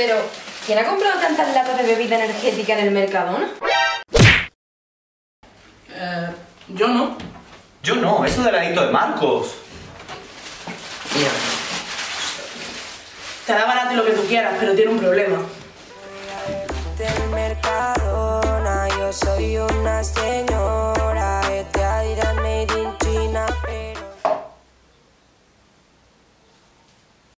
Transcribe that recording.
Pero, ¿quién ha comprado tantas latas de bebida energética en el Mercadona? Eh, yo no. Yo no, eso del ladito de Marcos. Mira. Te da barato lo que tú quieras, pero tiene un problema. Del Mercadona, yo soy un